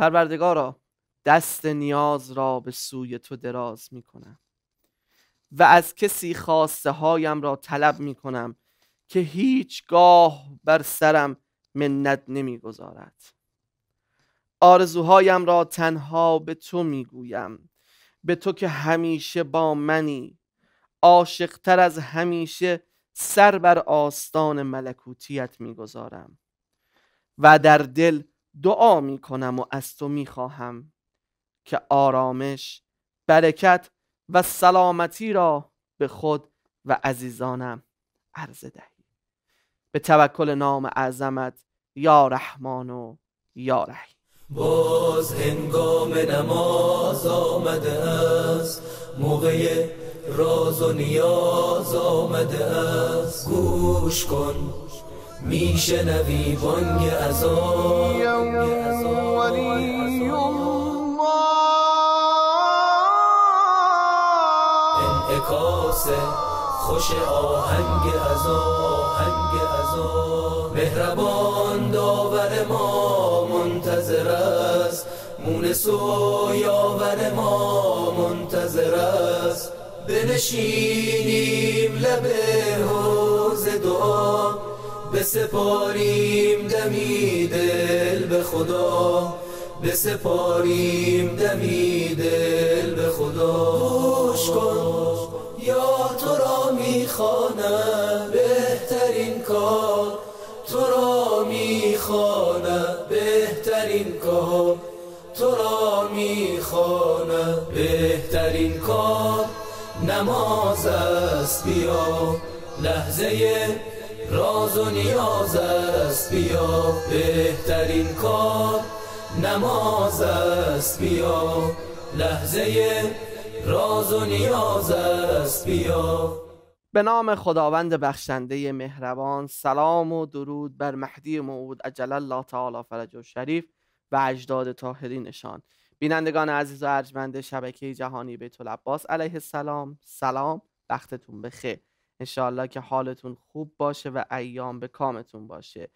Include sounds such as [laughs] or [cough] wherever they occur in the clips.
پروردگارا دست نیاز را به سوی تو دراز می کنم و از کسی خواسته هایم را طلب می کنم که هیچگاه بر سرم منت نمی‌گذارد. آرزوهایم را تنها به تو می‌گویم به تو که همیشه با منی عاشقتر از همیشه سر بر آستان ملکوتیت می‌گذارم و در دل دعا می‌کنم و از تو می‌خواهم که آرامش برکت و سلامتی را به خود و عزیزانم عرضه دهی. به توکل نام اعظمت یا رحمان و یا رحیم. باز هنگام نماز آمده است موقع راز و نیاز آمده است. گوش کن. میشنوی بانگ ازان انعکاس خوش آهنگ از آهنگ از مهربان داور ما منتظر است. مونس و یاور ما منتظر است. بنشینیم لب حوز دعا. بسپاریم دمی دل به خدا. بسپاریم دمی دل به خدا. گوش کن یا تو را می‌خوانم. بهترین کار تو را می‌خوانم. بهترین کار تو را می‌خوانم. بهترین کار نماز است. بیا لحظه راز و نیاز است بیا. بهترین کار نماز است بیا. لحظه راز و نیاز است بیا. به نام خداوند بخشنده مهربان سلام و درود بر مهدی موعود عجل الله تعالی فرج شریف و اجداد طاهرینشان بینندگان عزیز و ارجمند شبکه جهانی بیت العباس علیه السلام سلام وقتتون بخیر. انشاءالله که حالتون خوب باشه و ایام به کامتون باشه.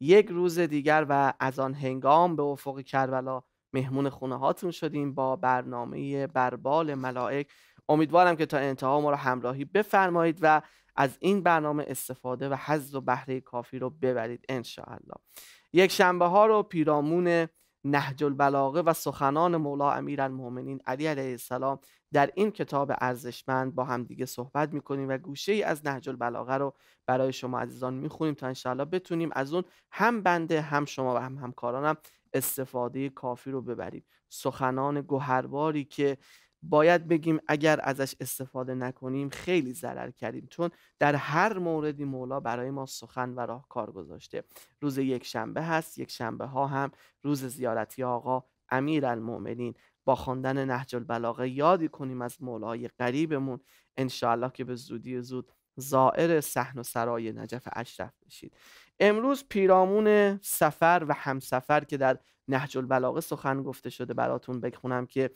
یک روز دیگر و از آن هنگام به افق کربلا مهمون خونه هاتون شدیم با برنامه بربال ملائک. امیدوارم که تا انتها ما رو همراهی بفرمایید و از این برنامه استفاده و حظ و بهره کافی رو ببرید انشاءالله. یک شنبه ها رو پیرامون نهج البلاغه و سخنان مولا امیر المؤمنین علی علیه السلام در این کتاب ارزشمند با هم دیگه صحبت می‌کنیم و گوشه ای از نهج البلاغه رو برای شما عزیزان می‌خونیم تا انشاءالله بتونیم از اون هم بنده هم شما و هم همکارانم استفاده کافی رو ببریم. سخنان گوهرباری که باید بگیم اگر ازش استفاده نکنیم خیلی ضرر کردیم چون در هر موردی مولا برای ما سخن و راهکار گذاشته. روز یک شنبه هست یک شنبه ها هم روز زیارتی آقا امیر المؤمنین با خواندن نهج البلاغه یادی کنیم از مولای قریبمون انشاءالله که به زودی زود زائر صحن و سرای نجف اشرف بشید. امروز پیرامون سفر و همسفر که در نهج البلاغه سخن گفته شده براتون بخونم که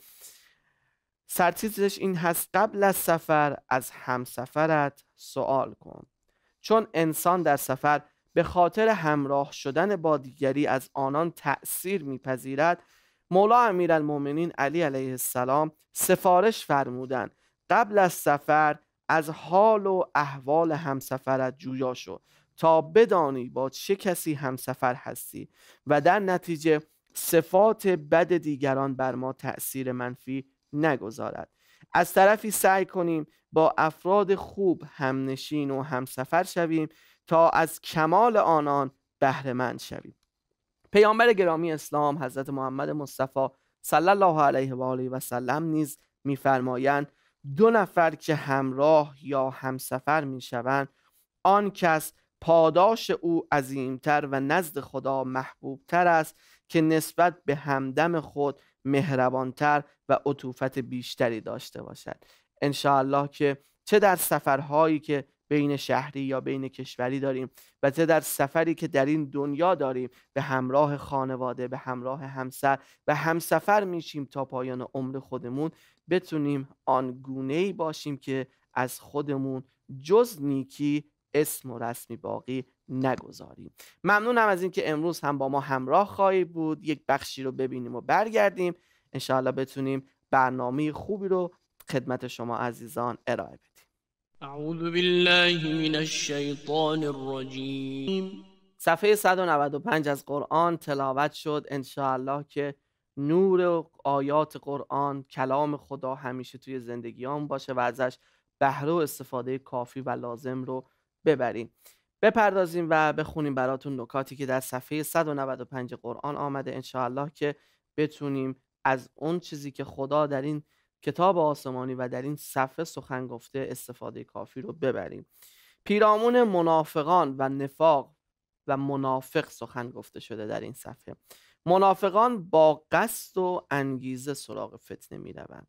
سرتیترش این هست قبل از سفر از همسفرت سوال کن. چون انسان در سفر به خاطر همراه شدن با دیگری از آنان تأثیر میپذیرد. مولا امیرالمؤمنین علی علیه السلام سفارش فرمودند قبل از سفر از حال و احوال همسفرت جویا شو تا بدانی با چه کسی همسفر هستی و در نتیجه صفات بد دیگران بر ما تأثیر منفی نگذارد. از طرفی سعی کنیم با افراد خوب همنشین و همسفر شویم تا از کمال آنان بهرهمند شویم. پیامبر گرامی اسلام حضرت محمد مصطفی صلی الله علیه و آله و سلم نیز میفرمایند دو نفر که همراه یا همسفر می‌شوند آن کس پاداش او عظیمتر و نزد خدا محبوبتر است که نسبت به همدم خود مهربانتر و عطوفت بیشتری داشته باشد. انشاءالله که چه در سفرهایی که بین شهری یا بین کشوری داریم و چه در سفری که در این دنیا داریم به همراه خانواده به همراه همسر و همسفر میشیم تا پایان عمر خودمون بتونیم آن گونه ای باشیم که از خودمون جز نیکی اسم و رسمی باقی نگذاریم. ممنونم از اینکه امروز هم با ما همراه خواهی بود. یک بخشی رو ببینیم و برگردیم. انشاءالله بتونیم برنامه خوبی رو خدمت شما عزیزان ارائه بدیم. اعوذ بالله من الشیطان الرجیم. صفحه 195 از قرآن تلاوت شد. انشاءالله که نور آیات قرآن کلام خدا همیشه توی زندگیان باشه و ازش بهره و استفاده کافی و لازم رو ببریم بپردازیم و بخونیم براتون نکاتی که در صفحه 195 قرآن آمده انشاءالله که بتونیم از اون چیزی که خدا در این کتاب آسمانی و در این صفحه سخن گفته استفاده کافی رو ببریم. پیرامون منافقان و نفاق و منافق سخن گفته شده در این صفحه. منافقان با قصد و انگیزه سراغ فتنه می روند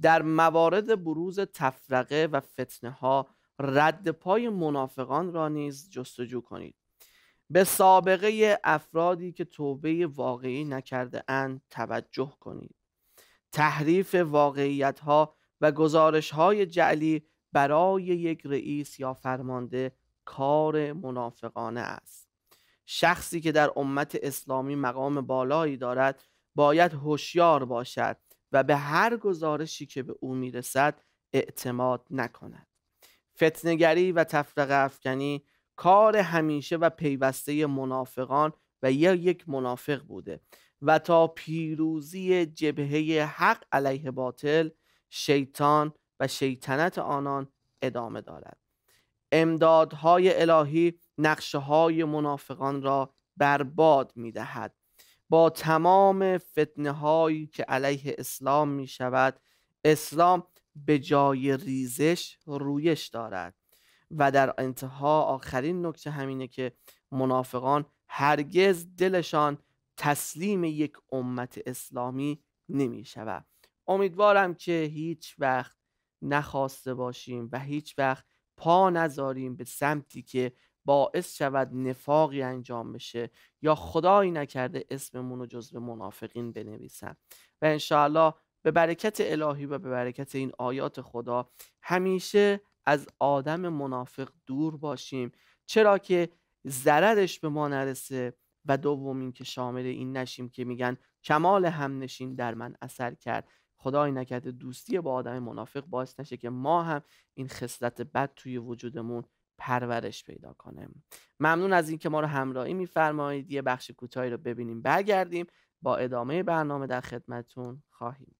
در موارد بروز تفرقه و فتنه ها رد پای منافقان را نیز جستجو کنید. به سابقه افرادی که توبه واقعی نکرده اند توجه کنید. تحریف واقعیت ها و گزارش های جعلی برای یک رئیس یا فرمانده کار منافقانه است. شخصی که در امت اسلامی مقام بالایی دارد باید هوشیار باشد و به هر گزارشی که به او می‌رسد اعتماد نکند. فتنگری و تفرقه افکنی کار همیشه و پیوسته منافقان و یا یک منافق بوده و تا پیروزی جبهه حق علیه باطل شیطان و شیطنت آنان ادامه دارد. امدادهای الهی نقشه های منافقان را برباد می دهد با تمام فتنه هایی که علیه اسلام می شود اسلام به جای ریزش رویش دارد. و در انتها آخرین نکته همینه که منافقان هرگز دلشان تسلیم یک امت اسلامی نمی شود. امیدوارم که هیچ وقت نخواسته باشیم و هیچ وقت پا نذاریم به سمتی که باعث شود نفاقی انجام بشه یا خدایی نکرده اسممون رو جزو منافقین بنویسن. و انشاءالله به برکت الهی و به برکت این آیات خدا همیشه از آدم منافق دور باشیم. چرا که ضررش به ما نرسه و دوم که شامل این نشیم که میگن کمال همنشین در من اثر کرد. خدای نکرده دوستی با آدم منافق باعث نشه که ما هم این خصلت بد توی وجودمون پرورش پیدا کنه ممنون از اینکه ما رو همراهی میفرمایید. یه بخش کوتاهی رو ببینیم. برگردیم. با ادامه برنامه در خدمتون خواهیم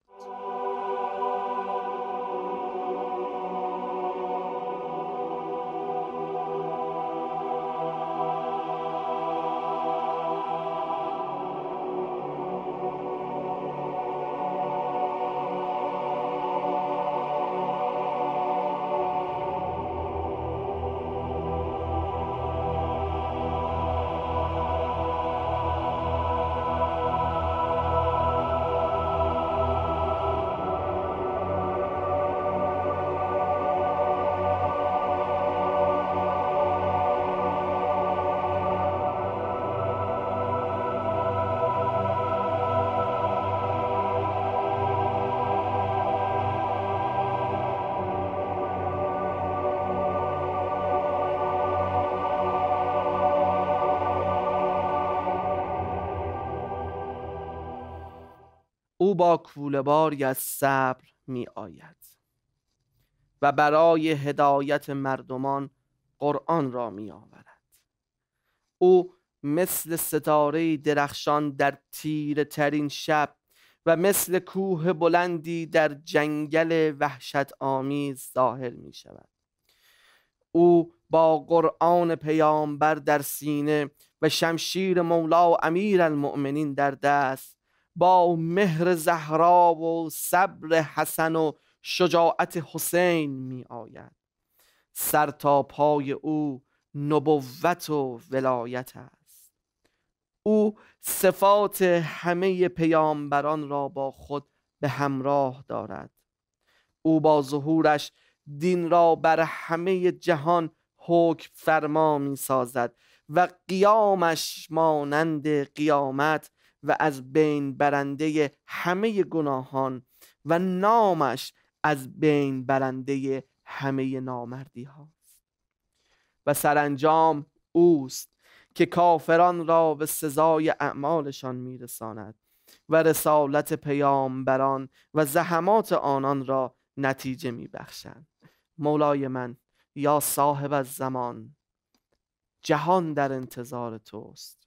او با کولباری از صبر می آید و برای هدایت مردمان قرآن را می آورد او مثل ستاره درخشان در تیر ترین شب و مثل کوه بلندی در جنگل وحشت آمیز ظاهر می شود او با قرآن پیامبر در سینه و شمشیر مولا و امیر المؤمنین در دست با مهر زهرا و صبر حسن و شجاعت حسین می آید سر تا پای او نبوت و ولایت است. او صفات همه پیامبران را با خود به همراه دارد. او با ظهورش دین را بر همه جهان حکم فرما می سازد و قیامش مانند قیامت و از بین برنده همه گناهان و نامش از بین برنده همه نامردی هاست و سرانجام اوست که کافران را به سزای اعمالشان میرساند و رسالت پیامبران و زحمات آنان را نتیجه میبخشند. مولای من یا صاحب از زمان جهان در انتظار توست.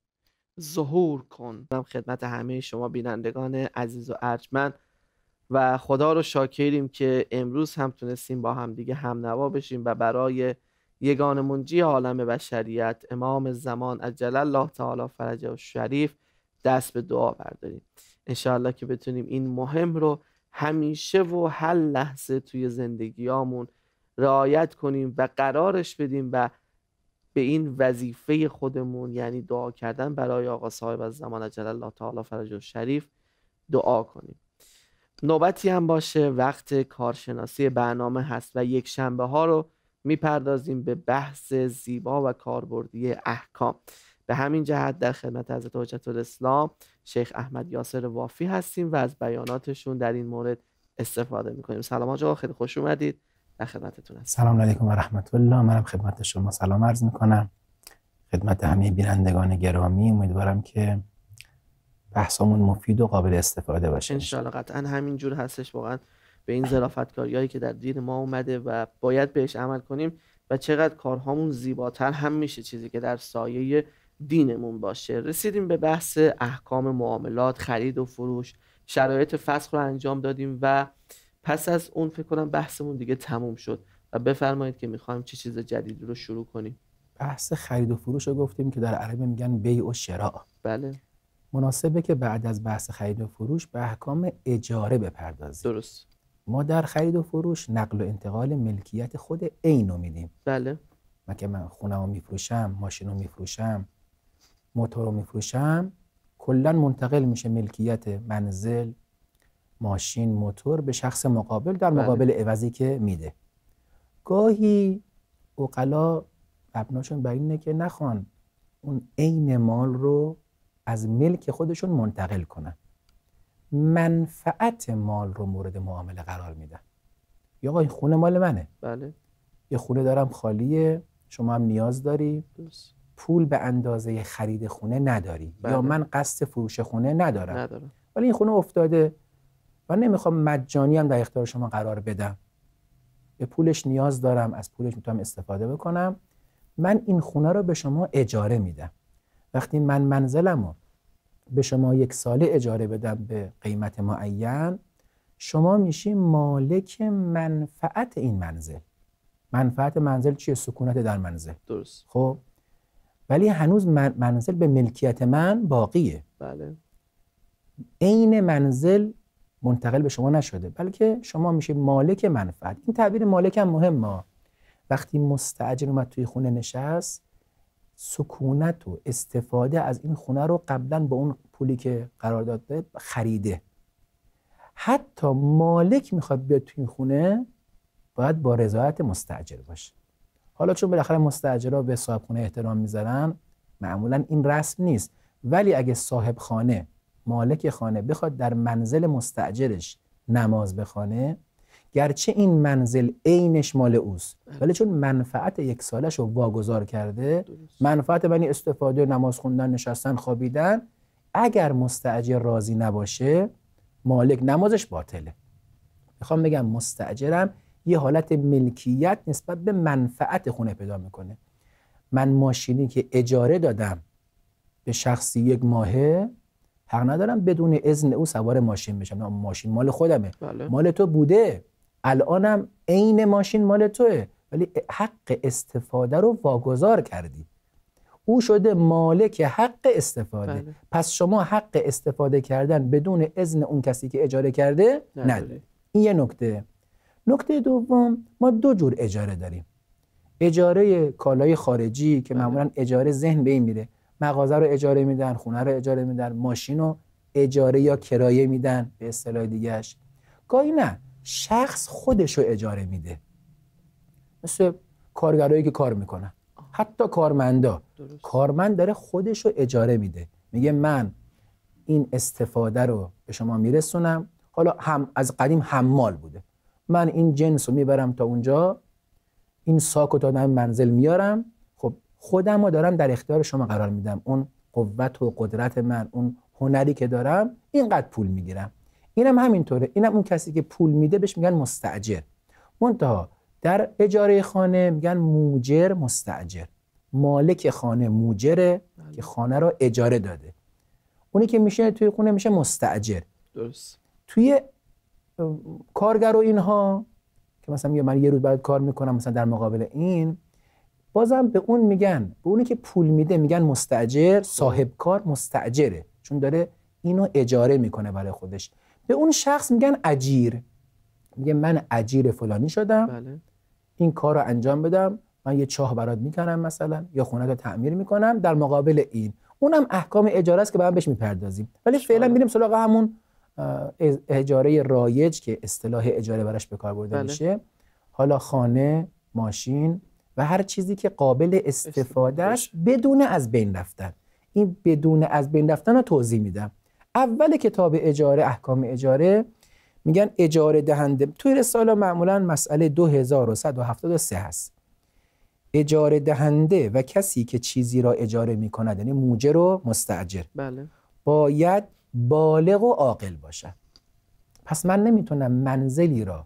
ظهور کن. خدمت همه شما بینندگان عزیز و ارجمند و خدا رو شاکریم که امروز هم تونستیم با هم دیگه هم نوا بشیم و برای یگان منجی عالم بشریت امام زمان عجل الله تعالی فرجه و شریف دست به دعا برداریم. انشاءالله که بتونیم این مهم رو همیشه و هر لحظه توی زندگیامون رعایت کنیم و قرارش بدیم و به این وظیفه خودمون یعنی دعا کردن برای آقا صاحب از زمان عجل الله تعالی فرج و شریف دعا کنیم. نوبتی هم باشه وقت کارشناسی برنامه هست و یک شنبه ها رو می‌پردازیم به بحث زیبا و کاربردی احکام. به همین جهت در خدمت حضرت حجت الاسلام شیخ احمد یاسر وافی هستیم و از بیاناتشون در این مورد استفاده می‌کنیم. سلام آقا خیلی خوش اومدید. در خدمتتون هستم سلام علیکم و رحمت الله. منم خدمت شما سلام عرض می‌کنم. خدمت همه بینندگان گرامی. امیدوارم که بحثمون مفید و قابل استفاده باشه. انشالله قطعا همینجور هستش. واقعا به این ظرافتکاریایی که در دین ما اومده و باید بهش عمل کنیم و چقدر کارهامون زیباتر هم میشه چیزی که در سایه دینمون باشه. رسیدیم به بحث احکام معاملات خرید و فروش. شرایط فسخ رو انجام دادیم و پس از اون فکر کنم بحثمون دیگه تموم شد و بفرمایید که می‌خوایم چه چیز جدیدی رو شروع کنیم. بحث خرید و فروش رو گفتیم که در عربی میگن بیع و شراء. بله. مناسبه که بعد از بحث خرید و فروش به احکام اجاره بپردازیم. درست. ما در خرید و فروش نقل و انتقال ملکیت خود عین رو میدیم. بله. من که من خونه رو میفروشم ماشین رو میفروشم موتور رو میفروشم کلا منتقل میشه ملکیت منزل ماشین موتور به شخص مقابل در بله. مقابل عوضی که میده. گاهی اوقلا مبناشون بر اینه که نخوان اون عین مال رو از ملک خودشون منتقل کنن. منفعت مال رو مورد معامله قرار میدن. یا آقا این خونه مال منه. بله. یه خونه دارم خالیه شما هم نیاز داری. درست. پول به اندازه خرید خونه نداری. بله. یا من قصد فروش خونه ندارم. ندارم. ولی این خونه افتاده. و نمی‌خوام مجانی هم در اختیار شما قرار بدم. به پولش نیاز دارم از پولش می‌تونم استفاده بکنم. من این خونه رو به شما اجاره میدم. وقتی من منزلم رو به شما یک ساله اجاره بدم به قیمت معین شما میشی مالک منفعت این منزل. منفعت منزل چیه؟ سکونت در منزل. درست. خب؟ ولی هنوز من- منزل به ملکیت من باقیه. بله. عین منزل منتقل به شما نشده بلکه شما میشه مالک منفعت. این تعبیر مالک هم مهمه. وقتی مستاجر اومد توی خونه نشست سکونت و استفاده از این خونه رو قبلا با اون پولی که قرار داده خریده. حتی مالک می‌خواد بیاد توی این خونه باید با رضایت مستاجر باشه. حالا چون بالاخره مستاجرها به صاحب خونه احترام می‌ذارن معمولا این رسم نیست. ولی اگه صاحب خانه مالک خانه بخواد در منزل مستاجرش نماز بخوانه گرچه این منزل عینش مال اوست ولی چون منفعت یک سالش رو واگذار کرده منفعت بنی استفاده نماز خوندن نشستن خوابیدن اگر مستاجر راضی نباشه مالک نمازش باطله. می‌خوام بگم مستاجرم یه حالت ملکیت نسبت به منفعت خونه پیدا می‌کنه. من ماشینی که اجاره دادم به شخصی یک ماهه حق ندارم بدون اذن او سوار ماشین بشم. نه، ماشین مال خودمه. بله. مال تو بوده. الانم عین ماشین مال توه. ولی حق استفاده رو واگذار کردی. او شده مالک حق استفاده. بله. پس شما حق استفاده کردن بدون اذن اون کسی که اجاره کرده نداری. نداری. این یه نکته. نکته دوم ما دو جور اجاره داریم. اجاره کالای خارجی که بله. معمولا اجاره ذهن به این میره. مغازه رو اجاره میدن خونه رو اجاره میدن ماشین رو اجاره یا کرایه میدن به اصطلاح دیگهش گاهی نه شخص خودش رو اجاره میده. مثل کارگرایی که کار می‌کنن. حتی کارمندا. کارمند داره خودش رو اجاره میده. میگه من این استفاده رو به شما میرسونم. حالا هم از قدیم حمال بوده. من این جنس رو می‌برم تا اونجا. این ساک رو تا منزل میارم. خودم رو دارم در اختیار شما قرار میدم. اون قوت و قدرت من اون هنری که دارم اینقدر پول می‌گیرم. اینم همینطوره. اینم اون کسی که پول میده بهش میگن مستاجر. منتها در اجاره خانه میگن موجر مستاجر. مالک خانه موجره که خانه رو اجاره داده. اونی که میشه توی خونه میشه مستاجر. درست. توی کارگر و اینها که مثلا میگه من یه روز بعد کار می‌کنم مثلا در مقابل این بازم به اون میگن به اونی که پول میده میگن مستاجر صاحب کار مستاجره. چون داره اینو اجاره می‌کنه برای خودش. به اون شخص میگن اجیر. میگه من اجیر فلانی شدم. بله. این کار رو انجام بدم. من یه چاه برات می‌کنم مثلا. یا خونه رو تعمیر می‌کنم. در مقابل این. اونم احکام اجاره است که بعد بهش می‌پردازیم. ولی فعلا. میریم سراغ همون اجاره رایج که اصطلاح اجاره براش به کار برده بله. میشه. حالا خانه ماشین و هر چیزی که قابل استفاده است بدون از بین رفتن. این بدون از بین رفتن رو توضیح میدم. اول کتاب اجاره احکام اجاره میگن اجاره دهنده. توی رساله معمولا مسئله 2173 هست. اجاره دهنده و کسی که چیزی را اجاره می‌کند یعنی موجر و مستاجر بله. باید بالغ و عاقل باشد. پس من نمی‌تونم منزلی را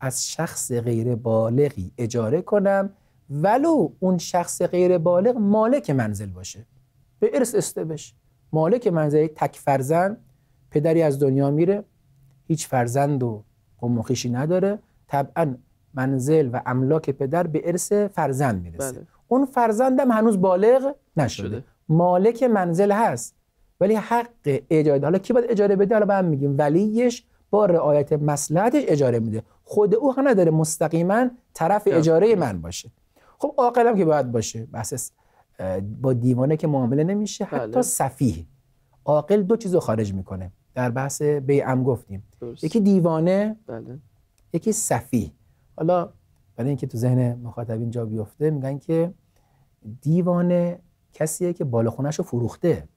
از شخص غیر بالغی اجاره کنم ولو اون شخص غیر بالغ مالک منزل باشه. به ارث استه بشه مالک منزل تک فرزند پدری از دنیا میره. هیچ فرزند و خویشی نداره. طبعا منزل و املاک پدر به ارث فرزند می‌رسه. بله. اون فرزندم هنوز بالغ نشده. شده. مالک منزل هست. ولی حق اجاره حالا کی باید اجاره بده؟ حالا بعد میگیم. ولیش با رعایت مصلحتش اجاره میده. خود او هم نداره. مستقیما طرف اجاره من باشه. خب عاقلم که باید باشه. بحث با دیوانه که معامله نمیشه حتی بله. سفیه. عاقل دو چیزو خارج می‌کنه. در بحث بیعم گفتیم. درست. یکی دیوانه بله. یکی سفیه. حالا برای اینکه تو ذهن مخاطبین جا بیفته میگن که دیوانه کسیه که بالا خونش رو فروخته.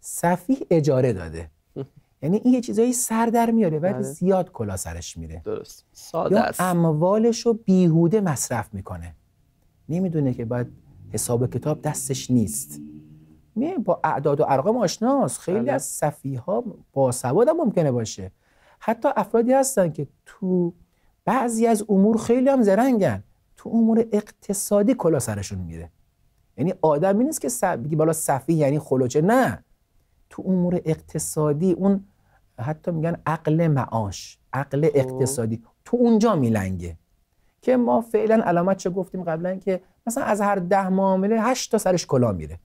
سفیه اجاره داده. [laughs] یعنی این یه چیزایی سر در میاره ولی بله. زیاد کلا سرش میره. درست. ساده یا است. اموالش رو بیهوده مصرف می‌کنه. نمی‌دونه که باید حساب کتاب دستش نیست. می با اعداد و ارقام آشناست خیلی بله. از صفیه ها با سواد هم ممکنه باشه. حتی افرادی هستن که تو بعضی از امور خیلی هم زرنگن. تو امور اقتصادی کلا سرشون میره یعنی آدمی نیست که س- بگی بالا صفی یعنی خلوچه. نه. تو امور اقتصادی اون حتی میگن عقل معاش عقل اقتصادی. تو اونجا میلنگه. که ما فعلا علامت چه گفتیم قبلا که مثلا از هر ده معامله هشت تا سرش کلا میره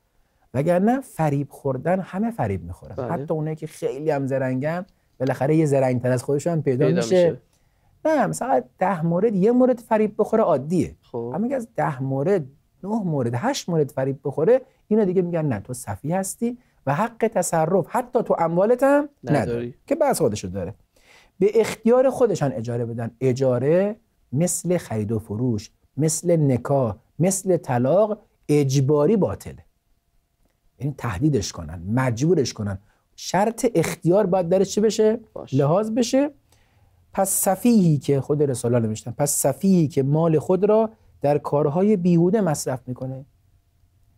وگرنه فریب خوردن همه فریب می‌خورن بله. حتی اونایی که خیلی هم زرنگن بالاخره یه زرنگتر از خودشون پیدا, پیدا میشه. میشه. نه مثلا ده مورد یه مورد فریب بخوره عادیه خب اما اگه از ده مورد نه مورد هشت مورد فریب بخوره اینا دیگه میگن نه تو صفی هستی و حق تصرف حتی تو اموالت هم نداری. نداری که بعض خودشو داره به اختیار خودشان اجاره بدن اجاره مثل خرید و فروش مثل نکاح مثل طلاق اجباری باطله. یعنی تهدیدش کنن مجبورش کنن. شرط اختیار باید درش چی بشه؟ باشه. لحاظ بشه. پس صفیحی که خود رسول الله نوشتن پس صفیحی که مال خود را در کارهای بیهوده مصرف می‌کنه.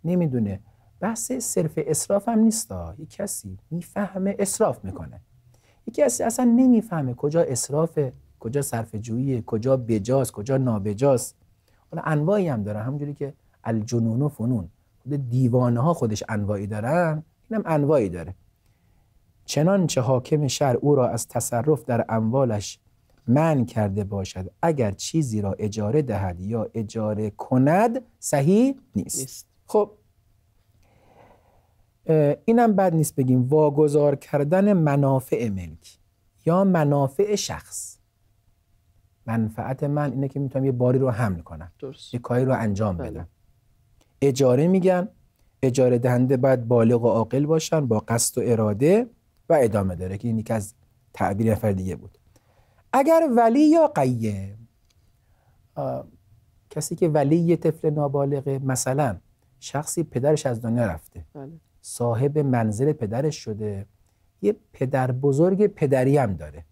نمی‌دونه. بحث صرف اسراف هم نیست. یه کسی می‌فهمه اسراف می‌کنه. یه کسی اصلا نمی‌فهمه کجا اسرافه کجا صرف جوییه کجا بجاست کجا نابجاست. حالا انواعی هم داره همونجوری که الجنون و فنون. خود دیوانه ها خودش انواعی دارن اینم انواعی داره. چنانچه حاکم شهر او را از تصرف در اموالش من کرده باشد اگر چیزی را اجاره دهد یا اجاره کند صحیح نیست, نیست. خب اینم بد نیست بگیم واگذار کردن منافع ملک یا منافع شخص. منفعت من اینه که می‌تونم یه باری رو حمل کنم. درست. یه کاری رو انجام بله. بدم. اجاره میگن. اجاره دهنده باید بالغ و عاقل باشن با قصد و اراده و ادامه داره که این یکی از تعبیر نفر دیگه بود. اگر ولی یا قیم. کسی که ولی یه طفل نابالغه مثلا شخصی پدرش از دنیا رفته. بله. صاحب منزل پدرش شده. یه پدر بزرگ پدری هم داره.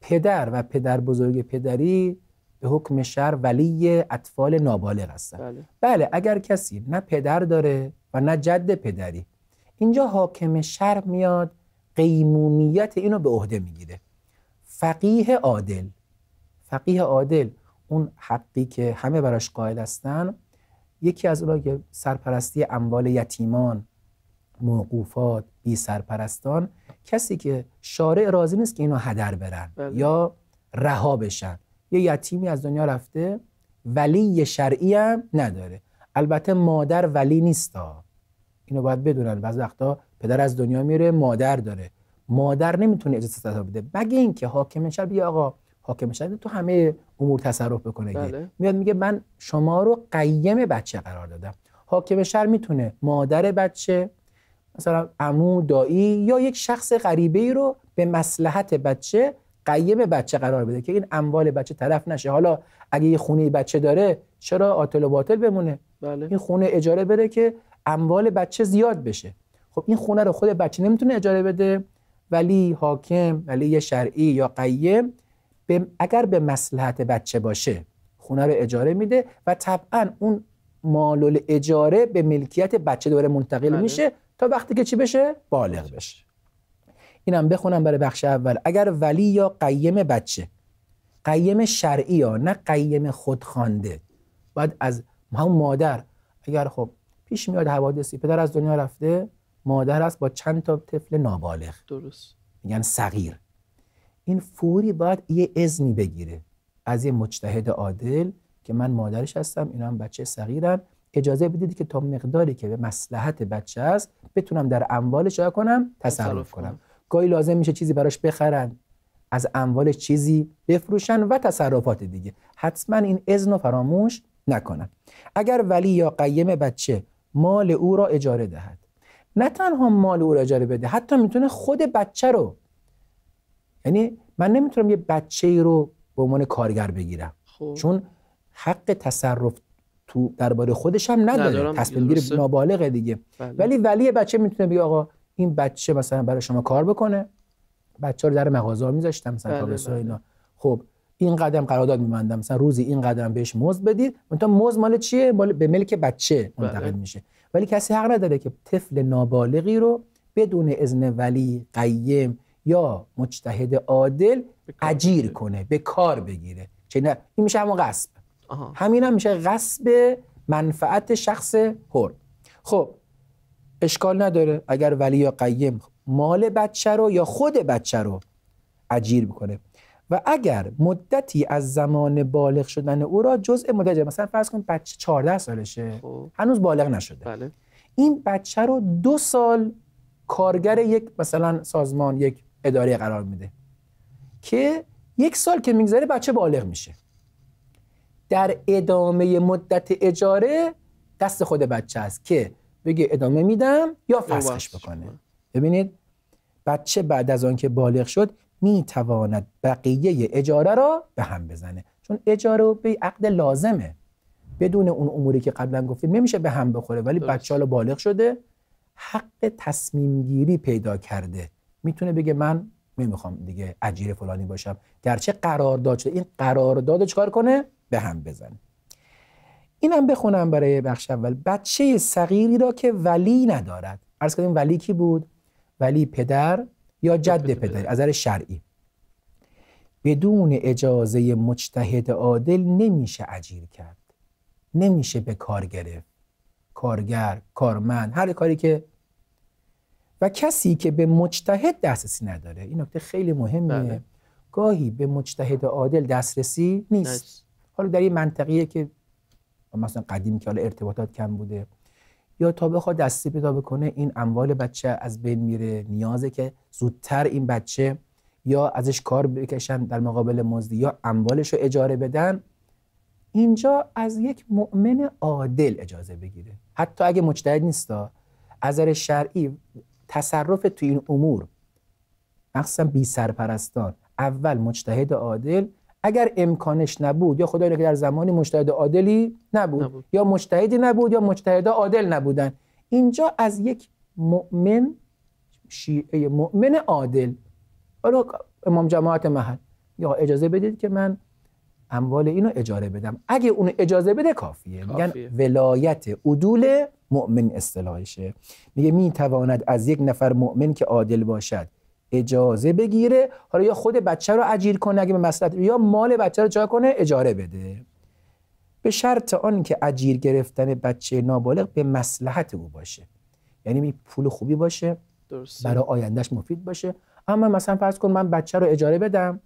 پدر و پدر بزرگ پدری به حکم شر ولی اطفال نابالغ هستن. بله. بله اگر کسی نه پدر داره و نه جد پدری اینجا حاکم شر میاد قیمومیت اینو به عهده می‌گیره. فقیه عادل فقیه عادل اون حقی که همه براش قائل هستن یکی از اونها که سرپرستی اموال یتیمان موقوفات بی سرپرستان کسی که شارع راضی نیست که اینو هدر برن بله. یا رها بشن. یه یتیمی از دنیا رفته ولی شرعی هم نداره. البته مادر ولی نیستا اینو باید بدونن. بعضی وقتا پدر از دنیا میره مادر داره. مادر نمی‌تونه اجازه تصرف بده. مگه اینکه حاکم شهر بگه آقا حاکم شهر تو همه امور تصرف بکنه. بله. میاد میگه من شما رو قیم بچه قرار دادم. حاکم شهر می‌تونه مادر بچه مثلا عمو دایی یا یک شخص غریبه ای رو به مسلحت بچه قیم بچه قرار بده که این اموال بچه طرف نشه. حالا اگه یه خونه بچه داره چرا عاطل و باطل بمونه؟ بله. این خونه اجاره بده که اموال بچه زیاد بشه. خب این خونه رو خود بچه نمی‌تونه اجاره بده ولی حاکم ولی شرعی یا قیم به اگر به مسلحت بچه باشه خونه رو اجاره میده و طبعا اون مال اجاره به ملکیت بچه دوباره منتقل بله. میشه. تا وقتی که چی بشه؟ بالغ بشه. اینم بخونم برای بخش اول. اگر ولی یا قیم بچه. قیم شرعی یا نه قیم خودخوانده. باید از همون مادر. اگر خب پیش میاد حوادثی پدر از دنیا رفته مادر است با چند تا طفل نابالغ. درست. میگن صغیر. این فوری باید یه اذنی بگیره. از یه مجتهد عادل که من مادرش هستم اینا هم بچه صغیرن. اجازه بدید که تا مقداری که به مصلحت بچه است بتونم در اموالش چه کنم؟ تصرف کنم. گاهی لازم میشه چیزی براش بخرن از اموالش چیزی بفروشن و تصرفات دیگه. حتما این اذن رو فراموش نکنن. اگر ولی یا قیم بچه مال او را اجاره دهد نه تنها مال او را اجاره بده حتی می‌تونه خود بچه رو یعنی من نمی‌تونم یه بچه ای رو به عنوان کارگر بگیرم. خب. چون حق تصرف تو درباره خودش هم نداره تصمیم درسته. نابالغه دیگه بله. ولی ولی بچه می‌تونه بگه آقا این بچه مثلا برای شما کار بکنه بچه رو در مغازه میذاشتم مثلا بله، بله. اینا خب این قدم قرارداد میبندم مثلا روزی این قدم بهش مزد بدید مثلا مزد مال چیه مال به ملک بچه منتقل بله. میشه ولی کسی حق نداره که طفل نابالغی رو بدون اذن ولی قیم یا مجتهد عادل اجیر. کنه به کار بگیره چه نه این میشه همون غصب همین هم میشه غصب منفعت شخص حر خب اشکال نداره اگر ولی یا قیم مال بچه رو یا خود بچه رو اجیر می‌کنه و اگر مدتی از زمان بالغ شدن او را جزء مدت مثلا فرض کن بچه 14 سالشه خب. هنوز بالغ نشده. بله. این بچه رو دو سال کارگر یک مثلا سازمان یک اداره قرار میده که یک سال که میگذره بچه بالغ میشه. در ادامه مدت اجاره دست خود بچه است که بگه ادامه میدم یا فسخش بکنه. کنه. ببینید بچه بعد از آنکه بالغ شد می‌تواند بقیه اجاره را به هم بزنه. چون اجاره به عقد لازمه. بدون اون اموری که قبلا گفتیم نمیشه به هم بخوره ولی درست. بچه حالا بالغ شده حق تصمیم گیری پیدا کرده. می‌تونه بگه من نمی‌خوام دیگه اجیر فلانی باشم. گرچه قرارداد شده. این قرارداد رو چکار کنه؟ به هم بزنه. اینم بخونم برای بخش اول. بچه صغیری را که ولی ندارد. عرض کردیم ولی کی بود؟ ولی پدر یا جد پدر. از نظر شرعی. بدون اجازه مجتهد عادل نمیشه اجیر کرد. نمیشه به کار گرفت. کارگر کارمند هر کاری که و کسی که به مجتهد دسترسی نداره. این نکته خیلی مهمیه. بله. گاهی به مجتهد عادل دسترسی نیست. نیست. حالا در این منطقیه که مثلا قدیم که حالا ارتباطات کم بوده. یا تا بخواد دستی پیدا بکنه این اموال بچه از بین میره. نیازه که زودتر این بچه یا ازش کار بکشن در مقابل مزدی یا اموالش رو اجاره بدن. اینجا از یک مؤمن عادل اجازه بگیره. حتی اگه مجتهد نیستا از شرعی تصرف تو این امور مخصوصا بی سرپرستان اول مجتهد عادل اگر امکانش نبود یا خدای نکرده در زمانی مجتهد عادلی نبود, نبود. یا مجتهدی نبود یا مجتهد عادل نبودن. اینجا از یک مؤمن شیعه مؤمن عادل. حالا امام جماعت محل. یا اجازه بدید که من اموال اینو اجاره بدم. اگه اونو اجازه بده کافیه, کافیه. میگن ولایت عدول مؤمن اصطلاحشه. میگه می‌تواند از یک نفر مؤمن که عادل باشد اجازه بگیره. حالا یا خود بچه رو اجیر کنه اگه به مصلحت یا مال بچه رو چا کنه اجاره بده. به شرط آن که اجیر گرفتن بچه نابالغ به مصلحت او باشه. یعنی می پول خوبی باشه درسته. برای آیندهش مفید باشه. اما مثلا فرض کن من بچه رو اجاره بدم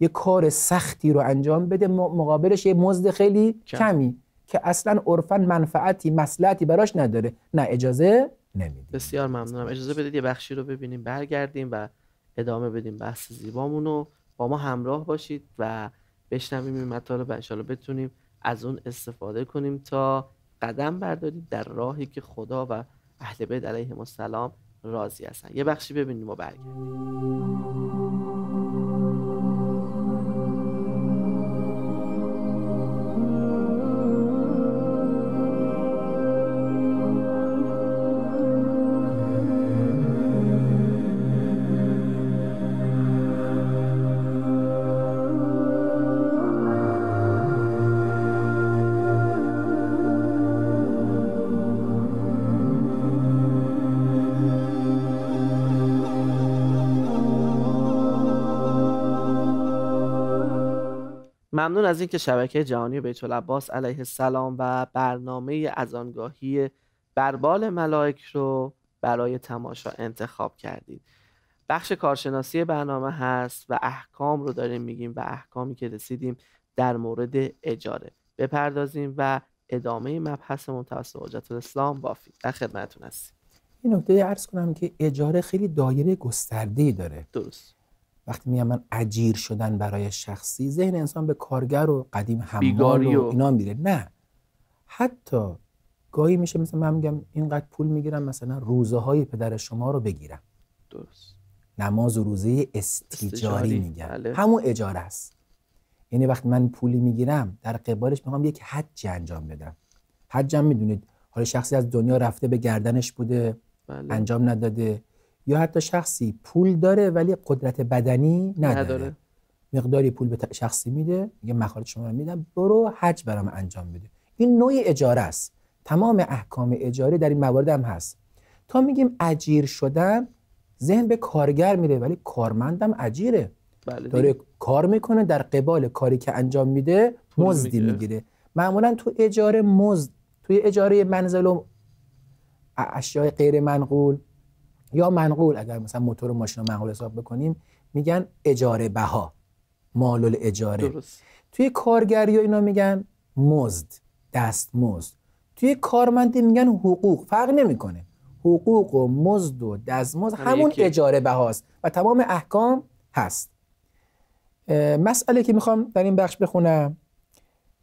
یه کار سختی رو انجام بده مقابلش یه مزد خیلی کم. کمی که اصلا عرفا منفعتی مصلحتی براش نداره. نه اجازه نمیده بسیار ممنونم. اجازه بدید یه بخشی رو ببینیم برگردیم و ادامه بدیم بحث زیبامون رو با ما همراه باشید و بشنویم این مطالب و انشالله بتونیم از اون استفاده کنیم تا قدم برداریم در راهی که خدا و اهل بیت علیهم السلام راضی هستن. یه بخشی ببینیم و برگردیم. ممنون از اینکه شبکه جهانی بیت العباس علیه السلام و برنامه اذانگاهی بربال ملائک رو برای تماشا انتخاب کردید. بخش کارشناسی برنامه هست و احکام رو داریم میگیم و احکامی که رسیدیم در مورد اجاره. بپردازیم و ادامه مبحثمون توسط حجت الاسلام بافید در خدمتتون هستیم. این نکته عرض کنم که اجاره خیلی دایره گسترده‌ای داره. درست. وقتی میگم من اجیر شدن برای شخصی ذهن انسان به کارگر و قدیم حمال و اینا میره. نه. حتی گاهی میشه مثل من میگم اینقدر پول می‌گیرم مثلا روزه های پدر شما رو بگیرم. درست. نماز و روزه استیجاری میگن بله. همون اجاره است. یعنی وقتی من پولی می‌گیرم در قبالش می‌خوام یک حج انجام بدم. حجم می‌دونید حالا شخصی از دنیا رفته به گردنش بوده بله. انجام نداده. یا حتی شخصی پول داره ولی قدرت بدنی نداره, نداره. مقداری پول به شخصی میده میگه مخارج شما رو میدم برو حج برام انجام بده این نوع اجاره است تمام احکام اجاره در این موارد هم هست تا میگیم اجیر شدن ذهن به کارگر میره ولی کارمندم اجیره بله داره. کار می‌کنه در قبال کاری که انجام میده مزدی می‌گیره. می‌گیره معمولا تو اجاره مزد توی اجاره منزل و اشیاء غیر منقول یا منقول اگر مثلا موتور و ماشین رو منقول حساب بکنیم میگن اجاره بها مال الاجاره. درست. توی کارگری و اینا میگن مزد دست مزد. توی کارمندی میگن حقوق فرق نمی‌کنه. حقوق و مزد و دستمزد همه همون یکی. اجاره بهاست و تمام احکام هست. مسئله که می‌خوام در این بخش بخونم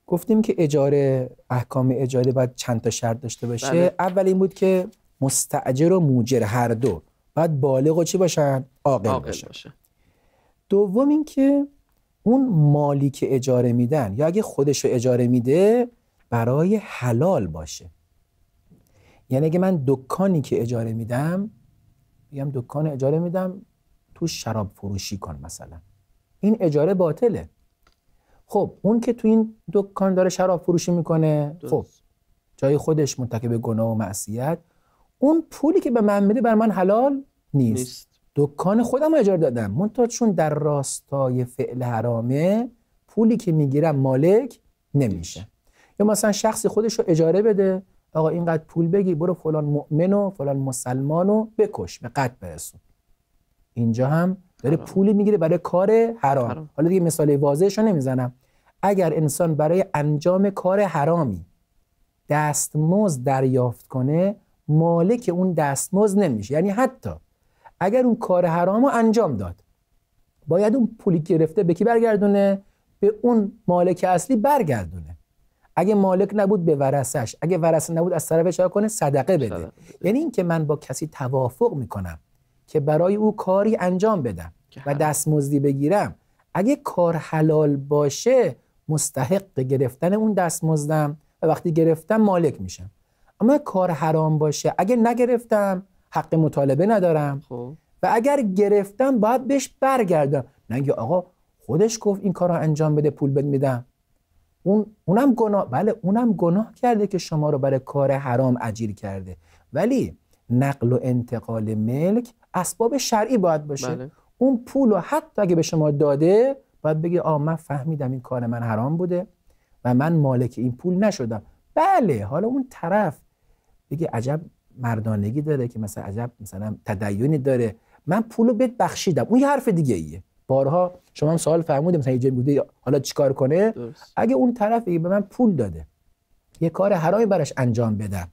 گفتیم که اجاره احکام اجاره باید چند تا شرط داشته باشه. بله. اول این بود که مستاجر و موجر هر دو. باید بالغ و چی باشن؟ عاقل باشن. باشه. دوم اینکه اون مالی که اجاره میدن یا اگه خودش رو اجاره میده برای حلال باشه. یعنی اگه من دکانی که اجاره میدم میگم دکان اجاره میدم تو شراب فروشی کن مثلا. این اجاره باطله. خب اون که تو این دکان داره شراب فروشی می‌کنه. خب جای خودش مرتکب گناه و معصیت. اون پولی که به من میده بر من حلال نیست, نیست. دکان خودم اجاره دادم. منتها چون در راستای فعل حرامه پولی که می‌گیرم مالک نمیشه. یا مثلا شخصی خودش رو اجاره بده. آقا اینقدر پول بگی برو فلان مؤمن و فلان مسلمان رو بکش به قتل برسون. اینجا هم داره حرام. پولی می‌گیره برای کار حرام. حرام. حالا دیگه مثال واضحش رو نمی‌زنم. اگر انسان برای انجام کار حرامی دستمزد دریافت کنه مالک اون دستمزد نمیشه. یعنی حتی اگر اون کار حرام رو انجام داد باید اون پولی که گرفته به کی برگردونه؟ به اون مالک اصلی برگردونه. اگه مالک نبود به ورثش اگه ورثه نبود از طرف چه کنه؟ صدقه بده. صدقه یعنی اینکه من با کسی توافق می‌کنم که برای او کاری انجام بدم و. دستمزدی بگیرم اگه کار حلال باشه مستحق گرفتن اون دستمزدم و وقتی گرفتم مالک میشم. اما کار حرام باشه. اگه نگرفتم حق مطالبه ندارم. خب. و اگر گرفتم باید بهش برگردم. نگه آقا خودش گفت این کار رو انجام بده پول بد میدم. اون اونم گناه بله اونم گناه کرده که شما رو برای کار حرام اجیر کرده. ولی نقل و انتقال ملک اسباب شرعی باید باشه. بله. اون پول رو حتی اگه به شما داده باید بگه آ من فهمیدم این کار من حرام بوده و من مالک این پول نشدم. بله حالا اون طرف بگه عجب مردانگی داره که مثلا عجب مثلا تدینی داره. من پولو بهت بخشیدم اون یه حرف دیگه ایه بارها شما هم سوال فرمودید مثلا یه بوده حالا چیکار کنه؟ درست. اگه اون طرف به من پول داده یه کار حرامی براش انجام بدم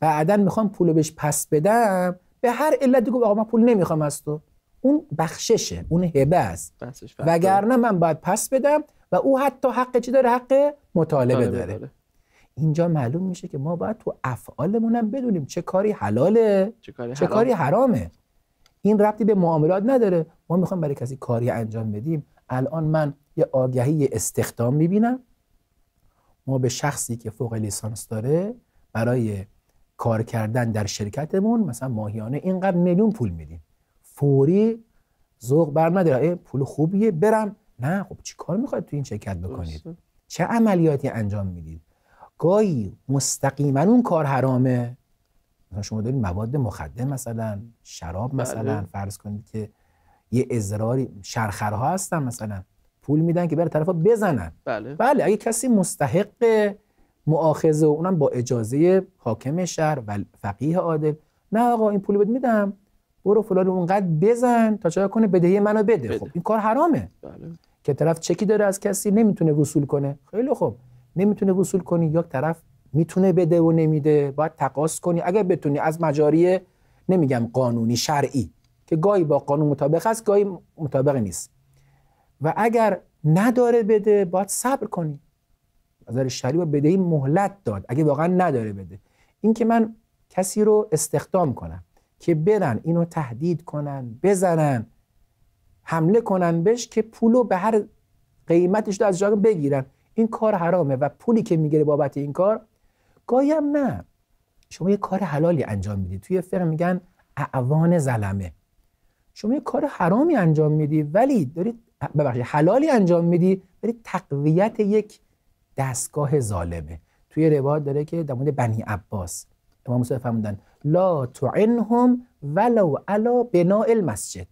بعدا می‌خوام پولو بهش پس بدم به هر علتی گفت آقا من پول نمی‌خوام از تو. اون بخششه اون هبه است. وگرنه من باید پس بدم و او حتی حق چی داره؟ حق مطالبه. داره. داره. اینجا معلوم میشه که ما باید تو افعالمون هم بدونیم چه کاری حلاله چه کاری چه حرام؟ کاری حرامه. این ربطی به معاملات نداره. ما می‌خوام برای کسی کاری انجام بدیم. الان من یه آگهی استخدام می‌بینم. ما به شخصی که فوق لیسانس داره برای کار کردن در شرکتمون مثلا ماهیانه اینقدر میلیون پول میدیم. فوری ذوق بر نداره. پول خوبیه برم. نه خب چی کار می‌خواید تو این شرکت بکنید. چه عملیاتی انجام می‌دید؟ گاهی مستقیما اون کار حرامه. مثلا شما دارید مواد مخدر مثلا شراب مثلا بله. فرض کنید که یه اضراری شرخرها هستن مثلا پول میدن که بره طرفا بزنن. بله. بله اگه کسی مستحق مؤاخذه و اونم با اجازه حاکم شهر و فقیه عادل نه آقا این پول بهت میدم. برو فلان اونقدر بزن تا چرا کنه؟ بدهی منو بده. بده. خب این کار حرامه. بله. که طرف چکی داره از کسی نمی‌تونه وصول کنه. خیلی خوب. نمی‌تونه وصول کنی یا طرف می‌تونه بده و نمیده باید تقاس کنی. اگر بتونی از مجاری نمیگم قانونی شرعی که گاهی با قانون مطابق است گاهی مطابق نیست. و اگر نداره بده باید صبر کنی. نظر شرعی و بدهی مهلت داد. اگه واقعا نداره بده. این که من کسی رو استخدام کنم که برن اینو تهدید کنن بزنن حمله کنن بهش که پولو به هر قیمتش رو از جا بگیرن. این کار حرامه و پولی که می‌گیره بابت این کار گاهی نه. شما یه کار حلالی انجام می‌دید توی فقه میگن اعوان زلمه. شما یه کار حرامی انجام میدی ولی دارید ببخشید حلالی انجام میدی ولی تقویت یک دستگاه ظالمه. توی روایت داره که در مورد بنی عباس امام موسی فرمودن لا تعنهم ولو علا بناء المسجد.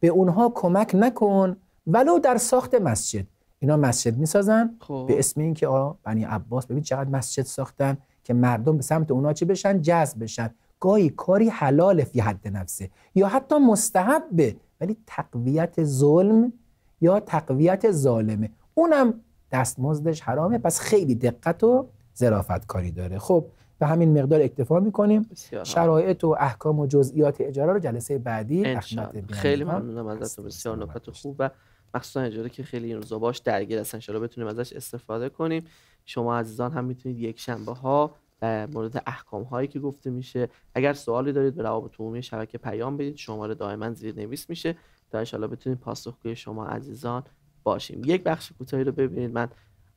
به اونها کمک نکن ولو در ساخت مسجد. اینا مسجد می‌سازن خب. به اسم اینکه آ بنی عباس ببین چقدر مسجد ساختن که مردم به سمت اونا چی بشن؟ جذب بشن. گاهی کاری حلال فی حد نفسه یا حتی مستحبه ولی تقویت ظلم یا تقویت ظالمه. اونم دستمزدش حرامه پس خیلی دقت و ظرافت کاری داره. خب به همین مقدار اکتفا می‌کنیم. شرایط و احکام و جزئیات اجاره رو جلسه بعدی خیلی ممنونم ازتون. بسیار نکات. خوب و مخصوصا اجاره که خیلی این روزا باش درگیر هستن. انشالله بتونیم ازش استفاده کنیم. شما عزیزان هم می‌تونید یک شنبه ها در مورد احکام هایی که گفته میشه. اگر سوالی دارید به روابط عمومی شبکه پیام بدید. شماره دائما زیر نویس میشه. تا انشالله بتونیم پاسخگوی شما عزیزان باشیم. یک بخش کوتاهی رو ببینید. من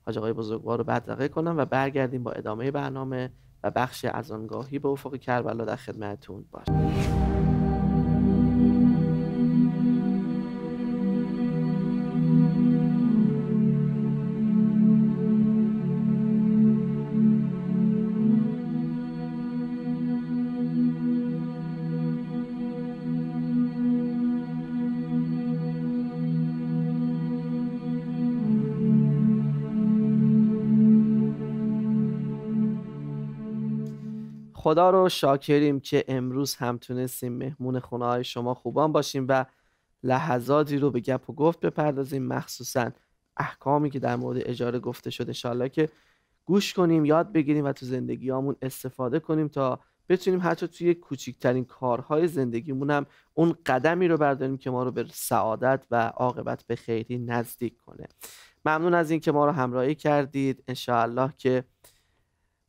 حاج آقای بزرگوار رو بدرقه کنم و برگردیم با ادامه برنامه و بخش از آنگاهی به افق کربلا در خدمتتون باشیم. خدا رو شاکریم که امروز هم تونستیم مهمون خونه های شما خوبان باشیم و لحظاتی رو به گپ و گفت بپردازیم. مخصوصا احکامی که در مورد اجاره گفته شده انشالله که گوش کنیم یاد بگیریم و تو زندگیامون استفاده کنیم تا بتونیم حتی توی کوچکترین کارهای زندگیمون هم اون قدمی رو برداریم که ما رو به سعادت و عاقبت به خیری نزدیک کنه. ممنون از اینکه ما رو همراهی کردید. انشاءالله که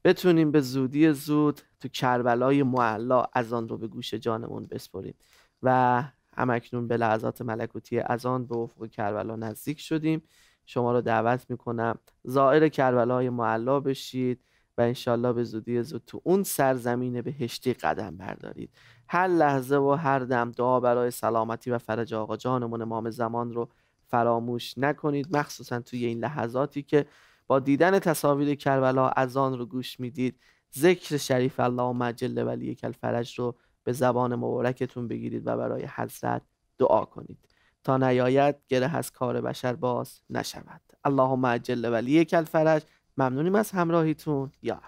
بتونیم به زودی زود تو کربلای معلا از آن رو به گوش جانمون بسپریم. و همکنون به لحظات ملکوتی از آن به افق کربلا نزدیک شدیم. شما رو دعوت می‌کنم زائر کربلای معلا بشید و انشالله به زودی زود تو اون سرزمین بهشتی قدم بردارید. هر لحظه و هر دم دعا برای سلامتی و فرج آقا جانمون امام زمان رو فراموش نکنید مخصوصا توی این لحظاتی که با دیدن تصاویر کربلا از آن رو گوش می‌دید. ذکر شریف الله جل ولی کل فرج رو به زبان مبارکتون بگیرید و برای حضرت دعا کنید. تا نیاید گره از کار بشر باز نشود. اللهم جل ولی کل فرج ممنونیم از همراهیتون. یا